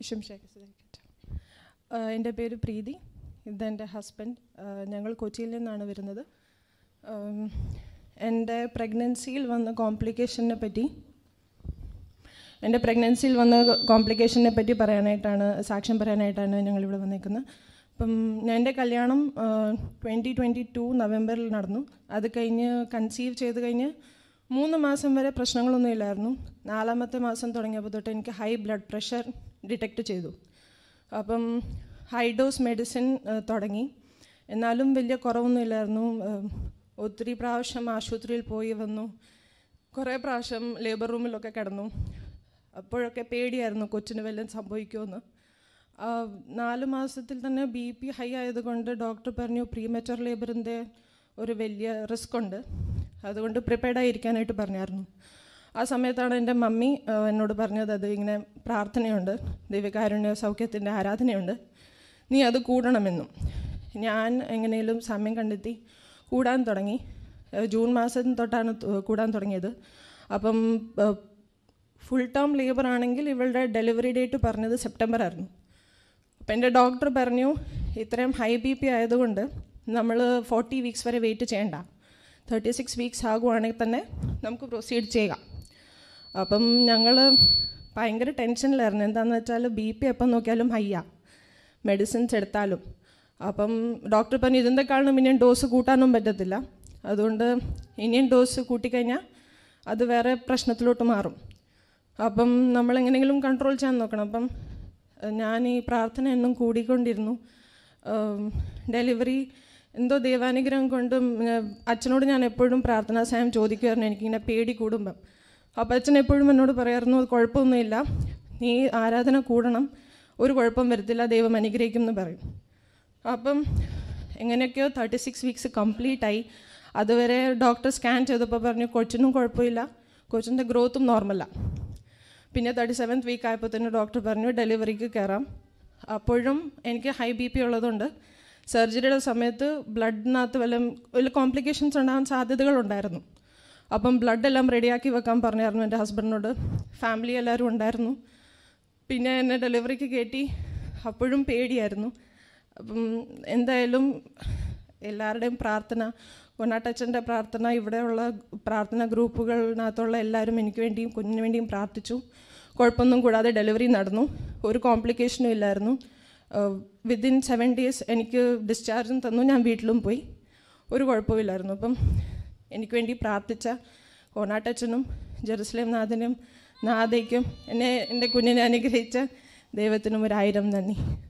വിഷംശേഖരിക്കട്ടെ എന്റെ പേര് പ്രീതി. ഇതെന്റെ ഹസ്ബൻഡ് ഞങ്ങൾ കൊച്ചിയിൽ നിന്നാണ് വരുന്നത്. എന്റെ പ്രഗ്നൻസിയിൽ വന്ന കോംപ്ലിക്കേഷനെ പറ്റി എന്റെ പ്രഗ്നൻസിയിൽ വന്ന കോംപ്ലിക്കേഷനെ പറ്റി പറയാനായിട്ടാണ് സാക്ഷ്യം പറയാനായിട്ടാണ് ഞങ്ങളിവിടെ വന്നേക്കുന്നത്. അപ്പം ഞാൻ എന്റെ കല്യാണം ട്വന്റി ട്വന്റി ടു നവംബറിൽ നടന്നു. അത് കഴിഞ്ഞ് കൺസീവ് ചെയ്ത് കഴിഞ്ഞ് മൂന്ന് മാസം വരെ പ്രശ്നങ്ങളൊന്നും ഇല്ലായിരുന്നു. നാലാമത്തെ മാസം തുടങ്ങിയപ്പോൾ തൊട്ട് എനിക്ക് ഹൈ ബ്ലഡ് പ്രഷർ ഡിറ്റക്റ്റ് ചെയ്തു. അപ്പം ഹൈ ഡോസ് മെഡിസിൻ തുടങ്ങി. എന്നാലും വലിയ കുറവൊന്നും ഇല്ലായിരുന്നു. ഒത്തിരി പ്രാവശ്യം ആശുപത്രിയിൽ പോയി വന്നു. കുറേ പ്രാവശ്യം ലേബർ റൂമിലൊക്കെ കിടന്നു. അപ്പോഴൊക്കെ പേടിയായിരുന്നു കൊച്ചിന് വല്ലതും സംഭവിക്കുമെന്ന് നാല് മാസത്തിൽ തന്നെ ബി പി ഹൈ ആയതുകൊണ്ട് ഡോക്ടർ പറഞ്ഞു പ്രീമെച്ചർ ലേബറിന്റെ ഒരു വലിയ റിസ്ക് ഉണ്ട്. അതുകൊണ്ട് പ്രിപ്പയർഡ് ആയിരിക്കാനായിട്ട് പറഞ്ഞായിരുന്നു. ആ സമയത്താണ് എന്റെ മമ്മി എന്നോട് പറഞ്ഞത് അത് ഇങ്ങനെ പ്രാർത്ഥനയുണ്ട് ദൈവകാരുണ്യ സൗഖ്യത്തിന്റെ ആരാധനയുണ്ട്. നീ അത് കൂടണമെന്നും. ഞാൻ എങ്ങനെയും സമയം കണ്ടെത്തി കൂടാൻ തുടങ്ങി. ജൂൺ മാസം തൊട്ടാണ് കൂടാൻ തുടങ്ങിയത്. അപ്പം ഫുൾ ടേം ലേബർ ആണെങ്കിൽ ഇവളുടെ ഡെലിവറി ഡേറ്റ് പറഞ്ഞത് സെപ്റ്റംബർ ആയിരുന്നു. അപ്പം എന്റെ ഡോക്ടർ പറഞ്ഞു ഇത്രയും ഹൈ ബി പി ആയതുകൊണ്ട് നമ്മൾ ഫോർട്ടി വീക്സ് വരെ വെയിറ്റ് ചെയ്യണ്ട. തേർട്ടി സിക്സ് വീക്സ് ആകുവാണെങ്കിൽ തന്നെ നമുക്ക് പ്രൊസീഡ് ചെയ്യാം. അപ്പം ഞങ്ങൾ ഭയങ്കര ടെൻഷനിലായിരുന്നു എന്താണെന്ന് വെച്ചാൽ ബി പി എപ്പം നോക്കിയാലും ഹൈയാ മെഡിസിൻസ് എടുത്താലും. അപ്പം ഡോക്ടർ പറഞ്ഞു ഇതിന്റെക്കാളും ഇനിയും ഡോസ് കൂട്ടാനും പറ്റത്തില്ല. അതുകൊണ്ട് ഇനിയും ഡോസ് കൂട്ടിക്കഴിഞ്ഞാൽ അത് വേറെ പ്രശ്നത്തിലോട്ട് മാറും. അപ്പം നമ്മൾ എങ്ങനെയെങ്കിലും കൺട്രോൾ ചെയ്യാൻ നോക്കണം. അപ്പം ഞാൻ ഈ പ്രാർത്ഥന എന്നും കൂടിക്കൊണ്ടിരുന്നു. ഡെലിവറി എന്തോ ദൈവാനുഗ്രഹം കൊണ്ടും അച്ഛനോട് ഞാൻ എപ്പോഴും പ്രാർത്ഥനാ സഹായം ചോദിക്കുമായിരുന്നു. എനിക്കിങ്ങനെ പേടി കൂടുമ്പം. അപ്പം അച്ഛൻ എപ്പോഴും എന്നോട് പറയായിരുന്നു "അത് കുഴപ്പമൊന്നുമില്ല. നീ ആരാധന കൂടണം. ഒരു കുഴപ്പം വരത്തില്ല. ദൈവം അനുഗ്രഹിക്കും എന്ന് പറയും. അപ്പം എങ്ങനെയൊക്കെയോ തേർട്ടി സിക്സ് വീക്സ് കംപ്ലീറ്റ് ആയി. അതുവരെ ഡോക്ടർ സ്കാൻ ചെയ്തപ്പോൾ പറഞ്ഞു കൊച്ചിനും കുഴപ്പമില്ല. കൊച്ചിന്റെ ഗ്രോത്തും നോർമലാണ് പിന്നെ തേർട്ടി സെവൻത്ത് വീക്ക് ആയപ്പോൾ തന്നെ ഡോക്ടർ പറഞ്ഞു ഡെലിവറിക്ക് കയറാം. അപ്പോഴും എനിക്ക് ഹൈ ബി പി ഉള്ളതുകൊണ്ട് സർജറിയുടെ സമയത്ത് ബ്ലഡിനകത്ത് വല്ല വലിയ കോംപ്ലിക്കേഷൻസ് ഉണ്ടാകാൻ സാധ്യതകളുണ്ടായിരുന്നു. അപ്പം ബ്ലഡ് എല്ലാം റെഡിയാക്കി വെക്കാൻ പറഞ്ഞായിരുന്നു എന്റെ ഹസ്ബൻഡിനോട്. ഫാമിലി എല്ലാവരും ഉണ്ടായിരുന്നു. പിന്നെ എന്നെ ഡെലിവറിക്ക് കയറ്റി അപ്പോഴും പേടിയായിരുന്നു. അപ്പം എന്തായാലും എല്ലാവരുടെയും പ്രാർത്ഥന കൊന്നാട്ടച്ചന്റെ പ്രാർത്ഥന ഇവിടെയുള്ള പ്രാർത്ഥന ഗ്രൂപ്പുകളിനകത്തുള്ള എല്ലാവരും എനിക്ക് വേണ്ടിയും കുഞ്ഞിന് വേണ്ടിയും പ്രാർത്ഥിച്ചു. കുഴപ്പമൊന്നും കൂടാതെ ഡെലിവറി നടന്നു. ഒരു കോംപ്ലിക്കേഷനും ഇല്ലായിരുന്നു. വിത്തിൻ സെവൻ ഡേയ്സ് എനിക്ക് ഡിസ്ചാർജും തന്നു. ഞാൻ വീട്ടിലും പോയി. ഒരു കുഴപ്പമില്ലായിരുന്നു. അപ്പം എനിക്ക് വേണ്ടി പ്രാർത്ഥിച്ച കോണാട്ടച്ചനും ജെറുസലേം നാഥനും നാഥയ്ക്കും എന്നെ എന്റെ കുഞ്ഞിനെ അനുഗ്രഹിച്ച ദൈവത്തിനും ഒരായിരം നന്ദി.